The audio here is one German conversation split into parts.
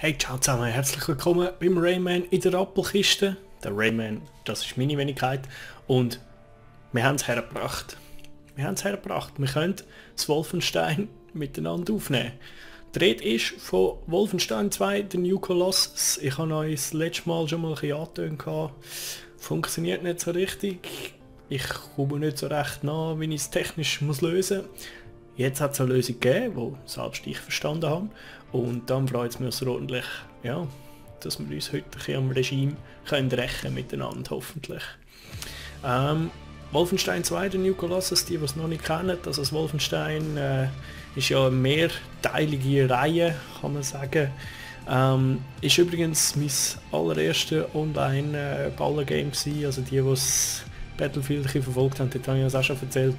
Hey, ciao zusammen, herzlich willkommen beim Rayman in der Appelkiste. Der Rayman, das ist meine Wenigkeit. Und wir haben es hergebracht. Wir haben es hergebracht. Wir können das Wolfenstein miteinander aufnehmen. Die Rede ist von Wolfenstein 2, der New Colossus. Ich habe euch das letzte Mal schon mal ein bisschen angetönt. Funktioniert nicht so richtig. Ich komme nicht so recht nach, wie ich es technisch muss lösen muss. Jetzt hat es eine Lösung gegeben, die selbst ich verstanden habe. Und dann freut es mich außerordentlich, ja, dass wir uns heute am Regime können rächen miteinander, hoffentlich. Ähm, Wolfenstein 2, der New Colossus, die, die es noch nicht kennen, also das Wolfenstein äh, ist ja eine mehrteilige Reihe, kann man sagen. Ähm, ist übrigens mein allererstes Online-Baller-Game äh, also die, die das Battlefield verfolgt haben, dort habe ich das auch schon erzählt.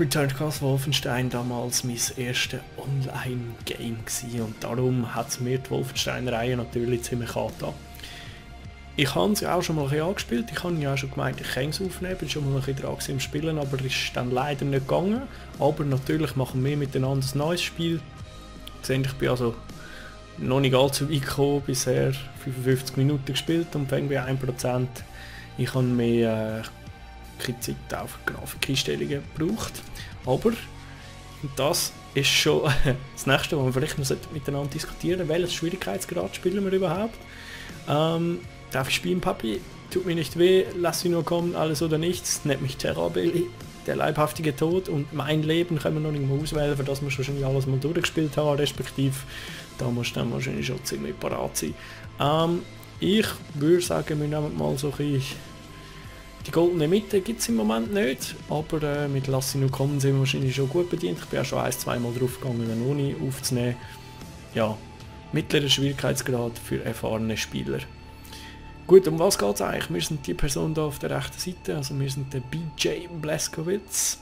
Return to Castle Wolfenstein damals mein erstes Online-Game und darum hat es mir die Wolfenstein-Reihe natürlich ziemlich angetan. Ich habe sie auch schon mal ein angespielt, ich habe ja auch schon gemeint, ich kann es aufnehmen, bin schon mal ein bisschen dran im Spielen, aber es ist dann leider nicht gegangen. Aber natürlich machen wir miteinander ein neues Spiel. Ich bin also noch nicht allzu weit gekommen, bisher 55 Minuten gespielt und irgendwie 1%. Ich habe mehr äh, keine Zeit auf Grafikeinstellungen gebraucht. Aber das ist schon das nächste, was wir vielleicht noch miteinander diskutieren welches Schwierigkeitsgrad spielen wir überhaupt. Ähm, darf ich spielen, Papi? Tut mir nicht weh, lass sie nur kommen, alles oder nichts. Nennt mich Terrorbilly, der leibhaftige Tod und mein Leben können wir noch nicht mehr auswählen, für das wir schon alles mal durchgespielt haben, respektive da muss dann wahrscheinlich schon ziemlich parat sein. Ähm, ich würde sagen, wir nehmen mal so ein die goldene Mitte gibt es im Moment nicht, aber äh, mit Lassi und Kommen sind wir wahrscheinlich schon gut bedient. Ich bin auch schon ein, zwei Mal drauf gegangen, eine Uni aufzunehmen. Ja, mittlerer Schwierigkeitsgrad für erfahrene Spieler. Gut, um was geht es eigentlich? Wir sind die Person da auf der rechten Seite, also wir sind der BJ Bleskowitz.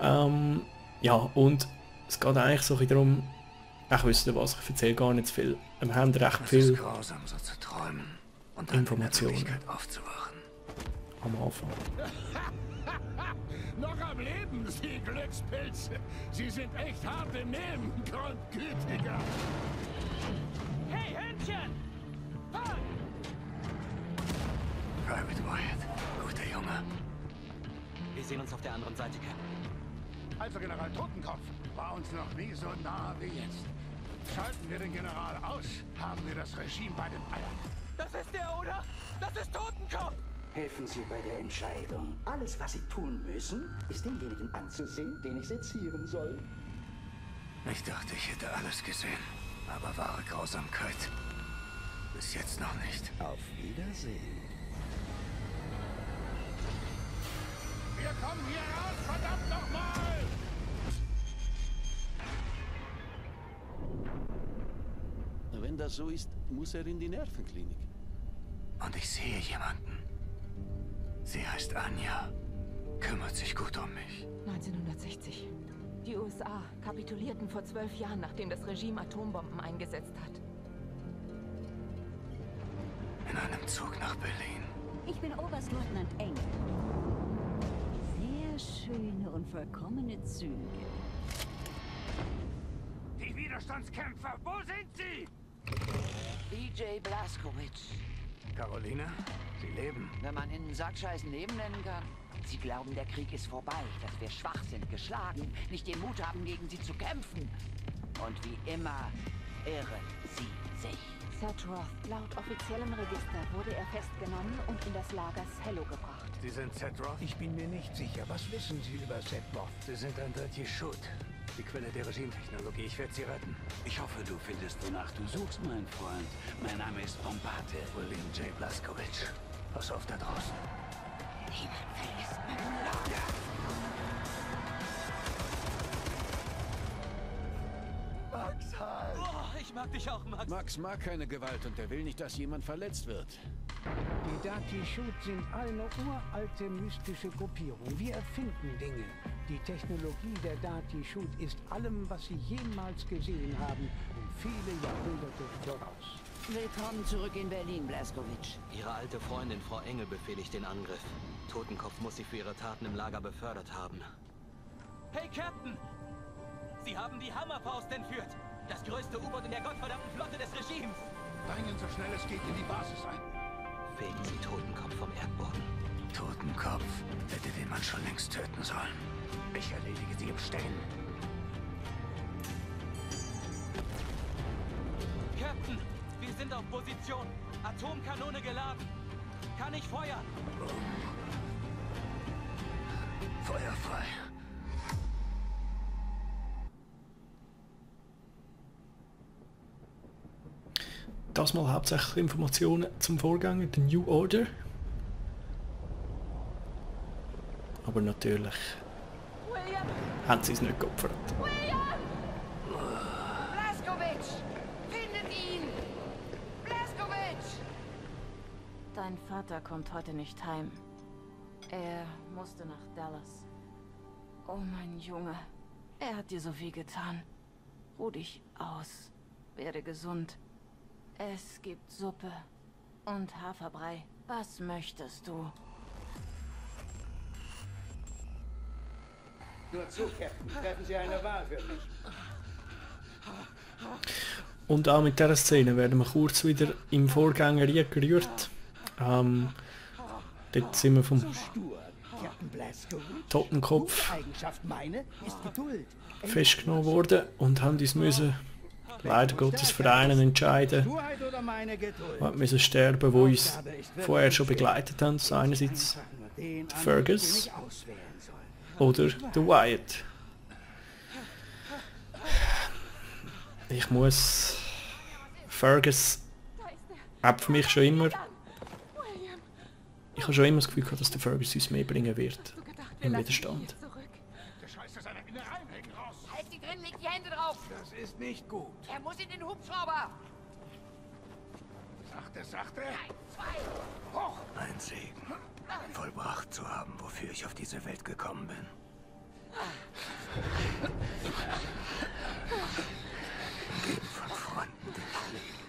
Ähm, ja, und es geht eigentlich so ein darum, ich wüsste was, ich erzähle gar nicht viel. Wir haben recht viel grausam, so zu am Anfang. Noch am Leben, Sie Glückspilze. Sie sind echt hart im Nehmen, Grundgütiger. Hey, Hündchen! Ah! Private Wyatt, guter Junge. Wir sehen uns auf der anderen Seite, Captain. Also General Totenkopf war uns noch nie so nah wie jetzt. Schalten wir den General aus, haben wir das Regime bei den Eiern. Das ist der, oder? Das ist Totenkopf! Helfen Sie bei der Entscheidung. Alles, was Sie tun müssen, ist denjenigen anzusehen, den ich sezieren soll. Ich dachte, ich hätte alles gesehen. Aber wahre Grausamkeit. Bis jetzt noch nicht. Auf Wiedersehen. Wir kommen hier raus, verdammt nochmal! Wenn das so ist, muss er in die Nervenklinik. Und ich sehe jemanden. Sie heißt Anja. Kümmert sich gut um mich. 1960. Die USA kapitulierten vor zwölf Jahren, nachdem das Regime Atombomben eingesetzt hat. In einem Zug nach Berlin. Ich bin Oberstleutnant Engel. Sehr schöne und vollkommene Züge. Die Widerstandskämpfer, wo sind sie? BJ Blaskowitz. Carolina, Sie leben. Wenn man ihn Sackscheißen Leben nennen kann. Sie glauben, der Krieg ist vorbei, dass wir schwach sind, geschlagen, nicht den Mut haben, gegen sie zu kämpfen. Und wie immer irren sie sich. Seth Roth, laut offiziellem Register wurde er festgenommen und in das Lager Hello gebracht. Sie sind Seth Roth? Ich bin mir nicht sicher. Was wissen Sie über Seth Roth? Sie sind ein Dirty Shoot. Die Quelle der Regime-Technologie. Ich werde Sie retten. Ich hoffe, du findest, wonach du suchst, mein Freund. Mein Name ist Bombate. William J. Blaskowitz. Pass auf da draußen. Niemand verlässt mein Lager. Max halt! Oh, ich mag dich auch, Max. Max mag keine Gewalt und er will nicht, dass jemand verletzt wird. Die Dati Shoot sind eine uralte mystische Gruppierung. Wir erfinden Dinge. Die Technologie der Dati Shoot ist allem, was Sie jemals gesehen haben, um viele Jahrhunderte voraus. Willkommen zurück in Berlin, Blaskowitsch. Ihre alte Freundin, Frau Engel, befehligt den Angriff. Totenkopf muss sie für ihre Taten im Lager befördert haben. Hey, Captain! Sie haben die Hammerfaust entführt! Das größte U-Boot in der gottverdammten Flotte des Regimes! Drängen so schnell es geht in die Basis ein. Fegen Sie Totenkopf vom Erdboden. Totenkopf hätte den Mann schon längst töten sollen. Ich erledige sie im Stehen. Captain, wir sind auf Position. Atomkanone geladen. Kann ich feuern? Feuer frei. Das mal hauptsächlich Informationen zum Vorgänger, der New Order. Aber natürlich! Haben sie es nicht geopfert. William! Blaskovic! Findet ihn! Blaskovic! Dein Vater kommt heute nicht heim. Er musste nach Dallas. Oh, mein Junge. Er hat dir so viel getan. Ruh dich aus. Werde gesund. Es gibt Suppe und Haferbrei. Was möchtest du? Nur zu, Captain. Treffen Sie eine Wahl für mich. Und auch mit dieser Szene werden wir kurz wieder im Vorgänger gerührt. Ähm, dort sind wir vom. Totenkopf festgenommen worden und haben uns müssen leider Gottes für einen entscheiden, wir müssen sterben, wo uns vorher schon begleitet haben. Einerseits Fergus oder der Wyatt. Ich muss Fergus er. hat für mich schon immer William, ich habe schon immer das Gefühl gehabt, dass der Fergus uns mehr bringen wird im Widerstand. Halt sie drin, leg die Hände drauf! Das ist nicht gut. Er muss in den Hubschrauber! Sachte, sachte. Zwei! Hoch. Ein Segen, vollbracht zu haben, wofür ich auf diese Welt gekommen bin. Geben von Freunden den Kollegen.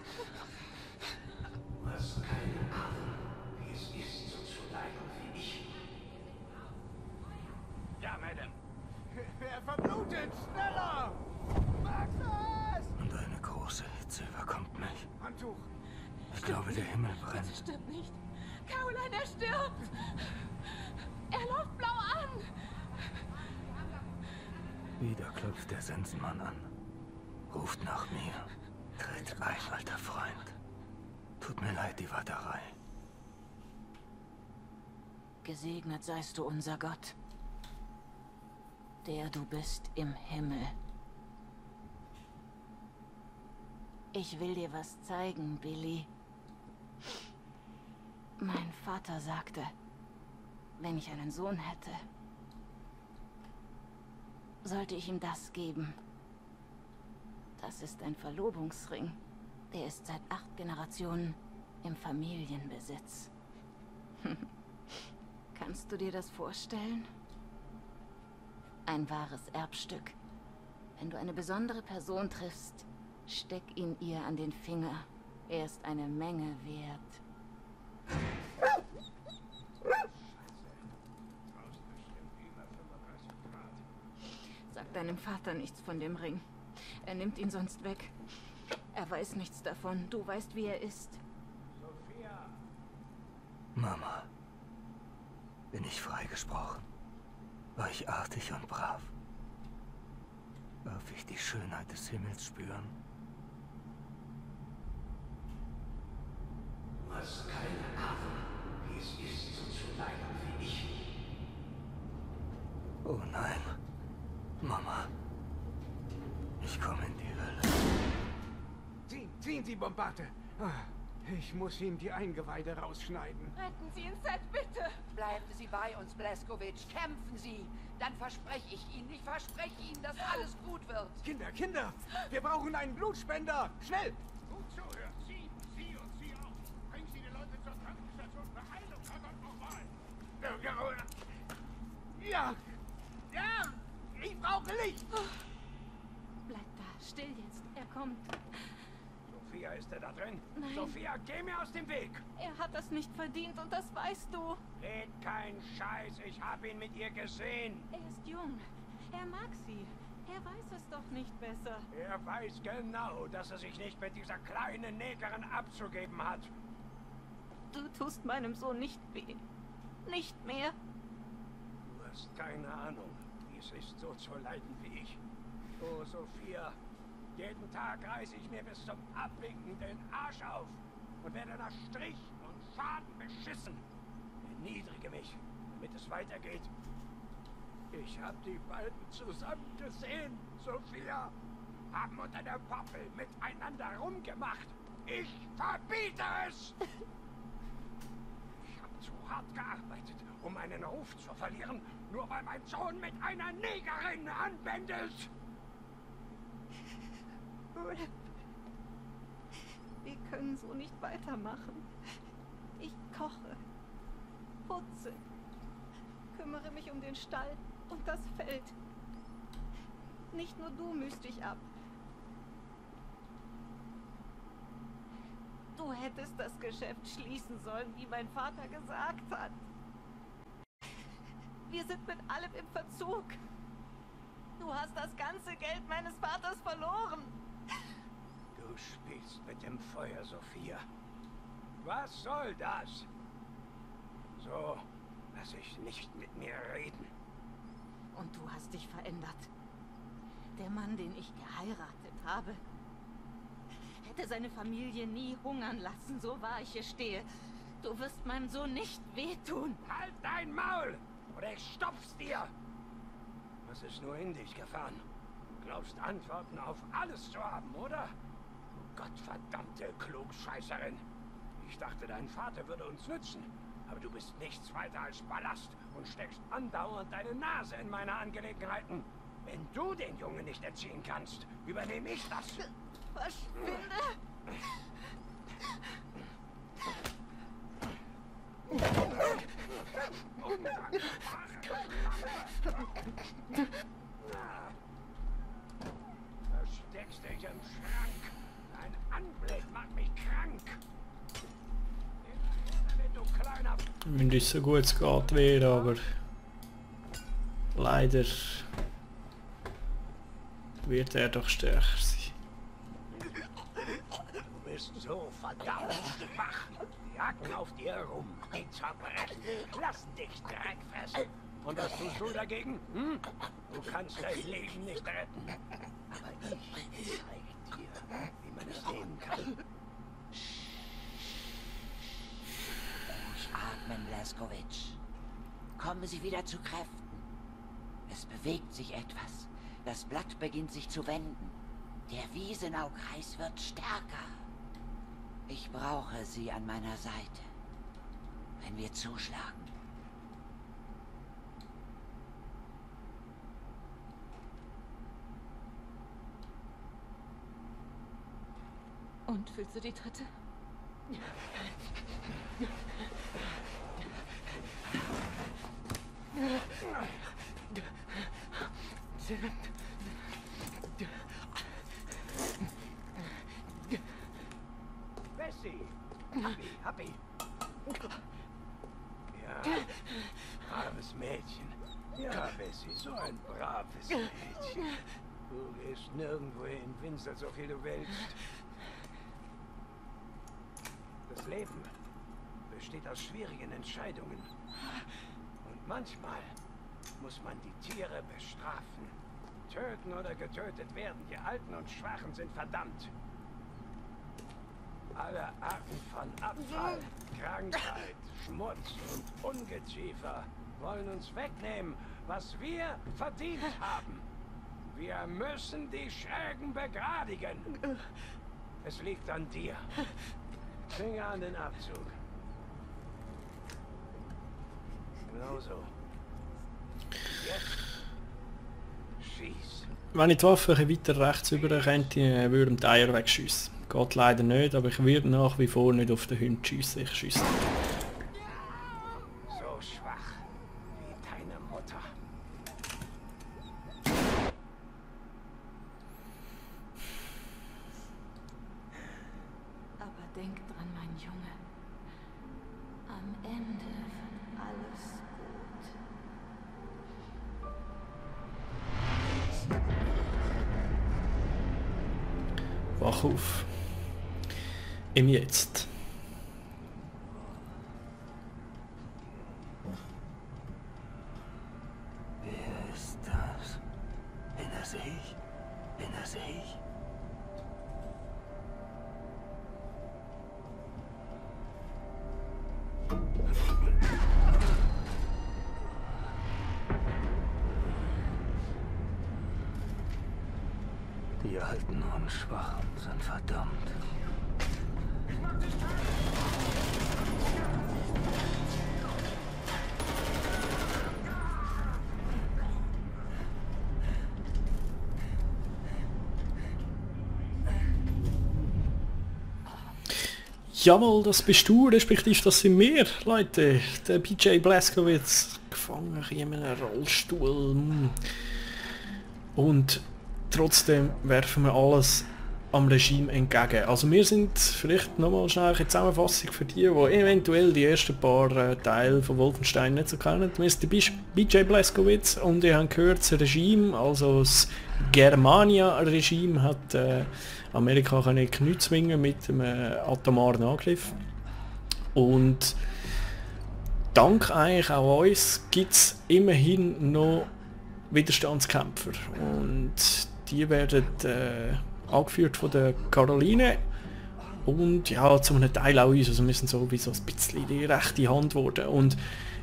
Was keine Ahnung, wie es ist, so zu leiden wie ich. Ja, Madame. Er verblutet. Schneller. Und eine große Hitze überkommt mich. Handtuch. Ich glaube, der Himmel Das brennt. stimmt nicht. Caroline, er stirbt. Er läuft blau an. Wieder klopft der Sensenmann an. Ruft nach mir. Tritt ein, alter Freund. Tut mir leid, die Warterei. Gesegnet seist du unser Gott, der du bist im Himmel. Ich will dir was zeigen, Billy. Mein Vater sagte, wenn ich einen Sohn hätte, sollte ich ihm das geben. Das ist ein Verlobungsring. Der ist seit acht Generationen im Familienbesitz. Kannst du dir das vorstellen? Ein wahres Erbstück. Wenn du eine besondere Person triffst, steck ihn ihr an den Finger. Er ist eine Menge wert. Deinem Vater nichts von dem Ring. Er nimmt ihn sonst weg. Er weiß nichts davon. Du weißt, wie er ist. Mama. Bin ich freigesprochen? War ich artig und brav? Darf ich die Schönheit des Himmels spüren? Was keine Ahnung, wie es ist, so zu leiden wie ich. Oh nein. Mama. Ich komme in die Hölle. Ziehen, ziehen Sie, Bombate. Ah, Ich muss ihm die Eingeweide rausschneiden. Retten Sie ihn, Seth, bitte! Bleiben Sie bei uns, Blaskovic. Kämpfen Sie. Dann verspreche ich Ihnen, ich verspreche Ihnen, dass alles gut wird. Kinder, Kinder, wir brauchen einen Blutspender. Schnell! Gut zuhören. Sie, Sie und Sie auch. Bringen Sie die Leute zur Krankenstation für Heilung. Verdammt nochmal. Ja! Ja! Licht! Bleib da, still jetzt. Er kommt. Sophia, ist er da drin? Nein. Sophia, geh mir aus dem Weg! Er hat das nicht verdient und das weißt du. Red kein Scheiß, ich habe ihn mit ihr gesehen. Er ist jung. Er mag sie. Er weiß es doch nicht besser. Er weiß genau, dass er sich nicht mit dieser kleinen Negerin abzugeben hat. Du tust meinem Sohn nicht weh. Nicht mehr. Du hast keine Ahnung, es ist, so zu leiden wie ich. Oh, Sophia, jeden Tag reiße ich mir bis zum Abwinken den Arsch auf und werde nach Strich und Schaden beschissen. Erniedrige mich, damit es weitergeht. Ich habe die beiden zusammen gesehen, Sophia. Haben unter der Pappel miteinander rumgemacht. Ich verbiete es! Ich habe zu hart gearbeitet, um meinen Ruf zu verlieren, nur weil mein Sohn mit einer Negerin anbändelt. Wir können so nicht weitermachen. Ich koche, putze, kümmere mich um den Stall und das Feld. Nicht nur du mühst dich ab. Du hättest das Geschäft schließen sollen, wie mein Vater gesagt hat. Wir sind mit allem im Verzug. Du hast das ganze Geld meines Vaters verloren. Du spielst mit dem Feuer, Sophia. Was soll das? So, lass ich nicht mit mir reden. Und du hast dich verändert. Der Mann, den ich geheiratet habe, hätte seine Familie nie hungern lassen, so wahr ich hier stehe. Du wirst meinem Sohn nicht wehtun. Halt dein Maul! Oder ich stopf's dir! Was ist nur in dich gefahren? Du glaubst Antworten auf alles zu haben, oder? Du Gottverdammte Klugscheißerin! Ich dachte, dein Vater würde uns nützen. Aber du bist nichts weiter als Ballast und steckst andauernd deine Nase in meine Angelegenheiten. Wenn du den Jungen nicht erziehen kannst, übernehme ich das. Verschwinde! Versteckst dich im Schrank. Dein Anblick macht mich krank. Müssen uns so gut es geht wehren, aber leider wird er doch stärker sein. Du bist so verdammt schwach. Die hacken auf dir rum. Die zerbrechen. Lassen dich Dreck fressen. Und was tust du dagegen? Hm? Du kannst dein Leben nicht retten. Aber ich zeig dir, wie man es nehmen kann. Atmen, Blaskowitsch. Kommen Sie wieder zu Kräften. Es bewegt sich etwas. Das Blatt beginnt sich zu wenden. Der Wiesenaukreis wird stärker. Ich brauche Sie an meiner Seite. Wenn wir zuschlagen. Und fühlst du die dritte? Bessie! Happy, happy! Ja, braves Mädchen. Ja, Bessie, so ein braves Mädchen. Du gehst nirgendwo hin, winselst so viel du willst. Leben besteht aus schwierigen Entscheidungen. Und manchmal muss man die Tiere bestrafen. Töten oder getötet werden. Die Alten und Schwachen sind verdammt. Alle Arten von Abfall, Krankheit, Schmutz und Ungeziefer wollen uns wegnehmen, was wir verdient haben. Wir müssen die Schrägen begradigen. Es liegt an dir. Finger an den Abzug. Genau so. Wenn ich die Waffe weiter rechts über könnte, äh, würde ich die Eier wegschiessen. Geht leider nicht, aber ich würde nach wie vor nicht auf den Hund schiessen. Ich schiesse. Ich? Bin das ich? Die Alten und Schwachen sind verdammt. Jawohl, das bist du, respektive das sind wir, Leute. Der BJ Blazkowicz, gefangen in einem Rollstuhl. Und trotzdem werfen wir alles am Regime entgegen. Also wir sind vielleicht nochmal schnell eine Zusammenfassung für die, die eventuell die ersten paar äh, Teile von Wolfenstein nicht so kennen. Wir sind der BJ Blazkowicz und ihr habt gehört, das Regime, also das Germania-Regime hat äh, Amerika können Knie zwingen mit einem atomaren Angriff. Und dank eigentlich auch uns gibt es immerhin noch Widerstandskämpfer. Und die werden äh, angeführt von der Caroline und ja, zu einem Teil auch uns, also wir sind so wie so ein bisschen die rechte Hand geworden. Und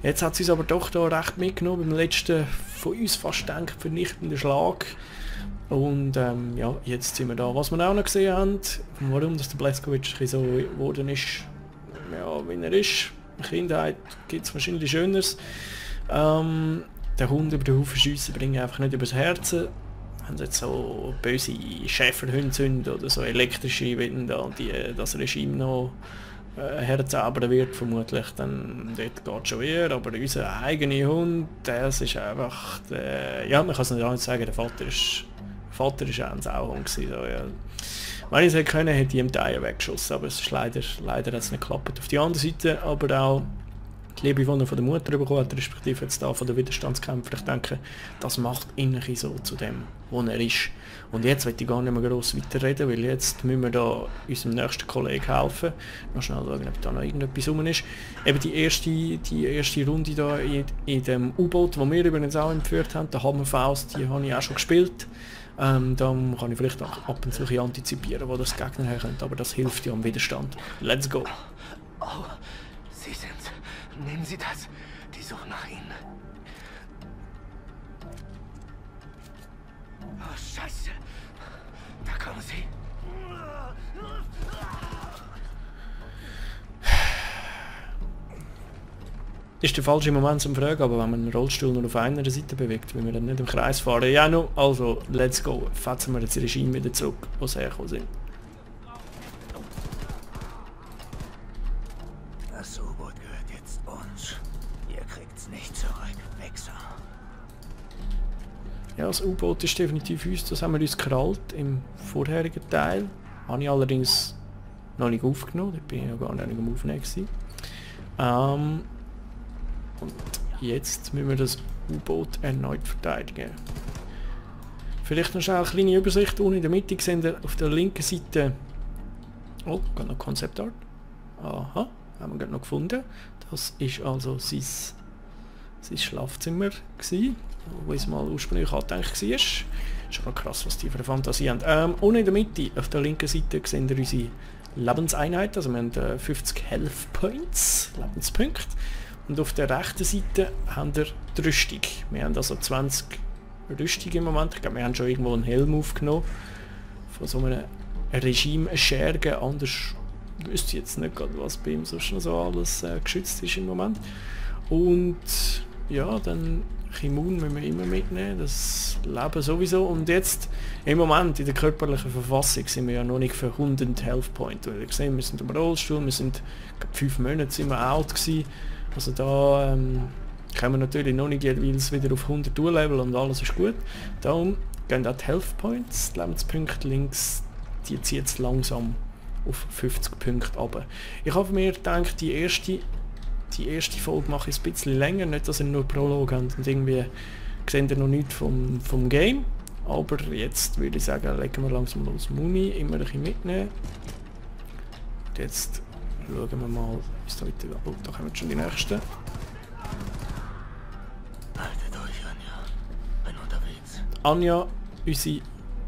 jetzt hat sie es aber doch da recht mitgenommen beim letzten von uns fast denkt vernichtenden Schlag. Und ähm, ja, jetzt sind wir da. Was wir auch noch gesehen haben, warum dass der Blazkowicz so geworden ist, ja, wie er ist. Kindheit gibt es wahrscheinlich Schöneres. Ähm, der Hund über den Haufen schiessen bringt einfach nicht übers Herzen. Wenn jetzt so böse Schäferhunde sind oder so elektrische, wenn da die, das Regime noch äh, herzaubern wird, vermutlich, dann geht schon wieder. Aber unser eigener Hund, das ist einfach, der, ja man kann es nicht sagen, der Vater ist Vater war auch ein Sauhund. So, ja. Wenn ich es hätte können, hätte ich ihm die Eier weggeschossen, aber es ist leider, leider hat es nicht geklappt. Auf der anderen Seite aber auch die Liebe, die er von der Mutter bekommen hat, respektive jetzt da von den Widerstandskämpfern, ich denke, das macht ihn so zu dem, wo er ist. Und jetzt will ich gar nicht mehr gross weiterreden, weil jetzt müssen wir da unserem nächsten Kollegen helfen. Noch schnell schauen, ob da noch irgendetwas rum ist. Eben die erste, die erste Runde da in, in dem U-Boot, das wir übrigens auch entführt haben, der Hammerfaust, die habe ich auch schon gespielt. Ähm, dann kann ich vielleicht auch ab und zu antizipieren, wo das Gegner her könnte, aber das hilft ja am Widerstand. Let's go! Oh, Sie sind's. Nehmen Sie das. Die suchen nach Ihnen. Oh, Scheiße. Da kommen Sie. Ist der falsche Moment zum Fragen, aber wenn man einen Rollstuhl nur auf einer Seite bewegt, will man dann nicht im Kreis fahren. Ja, no, also, let's go. Fetzen wir jetzt das Regime wieder zurück, wo sie hergekommen sind. Das U-Boot gehört jetzt uns. Ihr kriegt's nicht zurück, Wichser. Ja, das U-Boot ist definitiv uns. Das haben wir uns gerallt im vorherigen Teil. Habe ich allerdings noch nicht aufgenommen. Da bin ich ja gar nicht am Aufnehmen. Ähm, und jetzt müssen wir das U-Boot erneut verteidigen. Vielleicht noch eine kleine Übersicht. Unten in der Mitte sehen wir auf der linken Seite... Oh, gerade noch Konzeptart. Aha, haben wir gerade noch gefunden. Das ist also sein, sein Schlafzimmer gewesen, wo es mal ursprünglich angedenkt war. Schon krass, was die für eine Fantasie haben. Ähm, unten in der Mitte, auf der linken Seite, sehen wir unsere Lebenseinheit. Also wir haben äh, 50 Health Points, Lebenspunkte. Und auf der rechten Seite haben wir die Rüstung. Wir haben also 20 Rüstungen im Moment. Ich glaube, wir haben schon irgendwo einen Helm aufgenommen. Von so einem Regime-Schergen. Anders wüsste ich jetzt nicht gerade, was bei ihm sonst noch so alles äh, geschützt ist im Moment. Und ja, dann Immun müssen wir immer mitnehmen, das Leben sowieso. Und jetzt, im Moment, in der körperlichen Verfassung, sind wir ja noch nicht für 100 Health Point. Weil ihr wir sind im Rollstuhl, wir sind, glaube fünf Monate sind wir alt gewesen. Also da ähm, kommen wir natürlich noch nicht jeweils wieder auf 100 Tour-Level und alles ist gut. Darum gehen auch die Health Points, die Lebenspunkte links, die zieht es langsam auf 50 Punkte runter. Ich habe mir gedacht, die erste, die erste Folge mache ich ein bisschen länger, nicht dass ihr nur Prolog habt und irgendwie seht ihr noch nichts vom, vom Game. Aber jetzt würde ich sagen, legen wir langsam los. Muni immer ein bisschen mitnehmen. Und jetzt schauen wir mal, es da weitergeht. Oh, da kommen schon die nächsten. Haltet euch, Anja. Bin unterwegs. Anja, unsere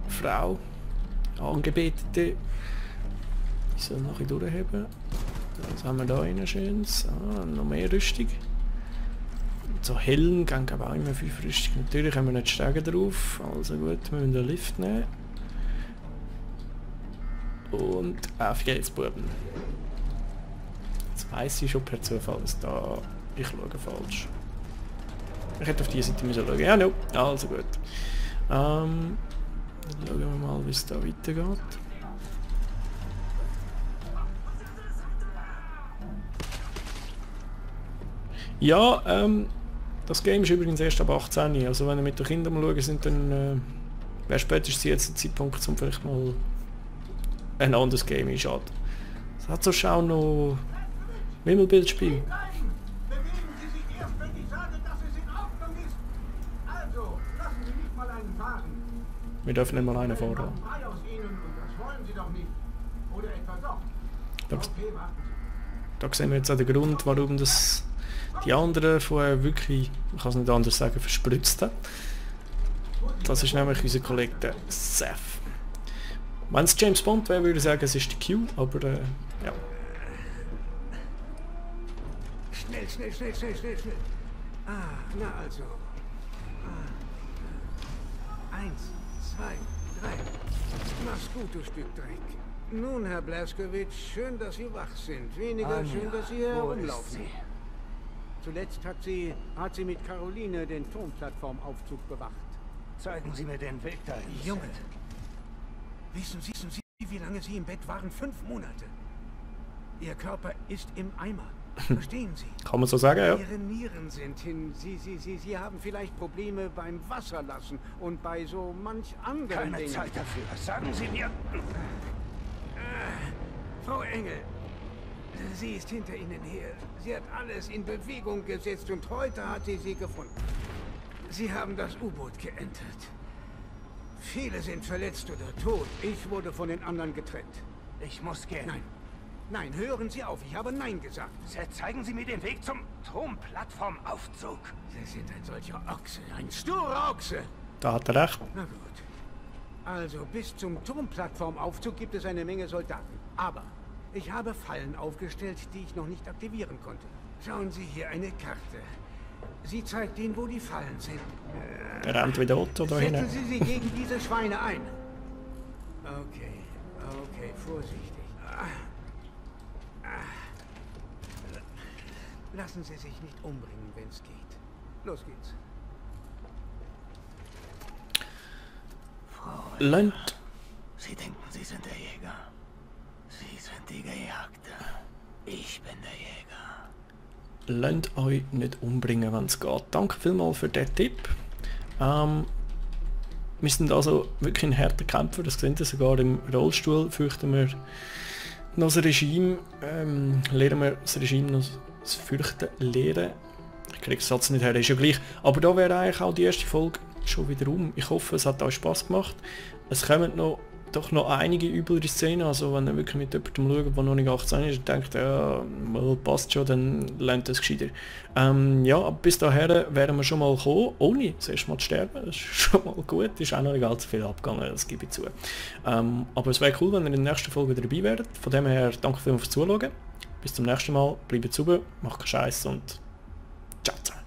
Frau, Angebetete, die soll noch ein durchheben. Was haben wir da rein schönes? Ah, noch mehr Rüstung. So Helm gehen aber auch immer fünf Rüstung. Natürlich haben wir nicht Stege drauf, also gut, wir müssen den Lift nehmen. Und auf geht's, Buben. Weiss ich schon per Zufall, dass da... Ich schaue falsch. Ich hätte auf diese Seite müssen schauen. Ja, no. Also gut. Ähm, dann schauen wir mal, wie es da weitergeht. Ja, ähm, das Game ist übrigens erst ab 18. Also wenn ihr mit den Kindern mal schauen sind, dann äh, wäre spätestens jetzt der Zeitpunkt, um vielleicht mal ein anderes Game einschalten. Es hat so schau noch Ordnung ist. Also. Wir dürfen. Oder etwa doch. Da, da sehen wir jetzt auch den Grund, warum das die anderen vorher wirklich, ich kann es nicht anders sagen, verspritzt haben. Das ist nämlich unser Kollege der Seth. Wenn es James Bond wäre, würde ich sagen, es ist die Q, aber äh, ja. Schnell, schnell, schnell, schnell, schnell, schnell. Ah, na also. Ah. Eins, zwei, drei. Mach's gut, du Stück Dreck. Nun, Herr Blaskowitz, schön, dass Sie wach sind. Weniger Anja, schön, dass Sie herumlaufen. Zuletzt hat sie, hat sie mit Caroline den Turmplattformaufzug bewacht. Zeigen Sie mir den Weg dahin. Junge, wissen Sie, wissen Sie, wie lange Sie im Bett waren? Fünf Monate. Ihr Körper ist im Eimer. Verstehen Sie? Kann man so sagen, ja. Ihre Nieren sind hin. Sie, Sie, Sie, Sie haben vielleicht Probleme beim Wasserlassen und bei so manch anderen Keine Dingen. Zeit dafür. Sagen Sie mir. Frau Engel, sie ist hinter Ihnen her. Sie hat alles in Bewegung gesetzt und heute hat sie sie gefunden. Sie haben das U-Boot geentert. Viele sind verletzt oder tot. Ich wurde von den anderen getrennt. Ich muss gehen. Nein. Nein, hören Sie auf. Ich habe Nein gesagt. Sir, zeigen Sie mir den Weg zum Turmplattformaufzug. Sie sind ein solcher Ochse. Ein sturer Ochse. Da hat er recht. Na gut. Also, bis zum Turmplattformaufzug gibt es eine Menge Soldaten. Aber ich habe Fallen aufgestellt, die ich noch nicht aktivieren konnte. Schauen Sie hier eine Karte. Sie zeigt Ihnen, wo die Fallen sind. Er rennt wieder Otto da Setzen. Sie sie gegen diese Schweine ein. Okay, okay, vorsichtig. Ah. Ah. Lassen Sie sich nicht umbringen, wenn es geht. Los geht's. Frau, Lönnt, Sie denken, Sie sind der Jäger. Sie sind die Gejagte. Ich bin der Jäger. lönnt euch nicht umbringen, wenn es geht. Danke vielmals für den Tipp. Ähm, wir sind also wirklich ein harter Kämpfer, das sehen wir sogar im Rollstuhl, fürchten wir noch das Regime, ähm, lernen wir das Regime noch das Fürchten lehren. Ich kriege den Satz nicht her, ist ja gleich. Aber da wäre eigentlich auch die erste Folge schon wieder um. Ich hoffe, es hat euch Spaß gemacht. Es kommen noch doch noch einige üblere Szenen, also wenn ihr wirklich mit jemandem schaut, der noch nicht 18 ist und denkt, ja, passt schon, dann lernt das gescheiter. Ähm, ja, bis dahin wären wir schon mal gekommen, ohne das erste Mal zu sterben, das ist schon mal gut, ist auch noch nicht allzu viel abgegangen, das gebe ich zu. Ähm, aber es wäre cool, wenn ihr in der nächsten Folge dabei wärt, von dem her danke vielmals fürs Zuschauen, bis zum nächsten Mal, bleibt sauber, macht keinen Scheiß und ciao zusammen.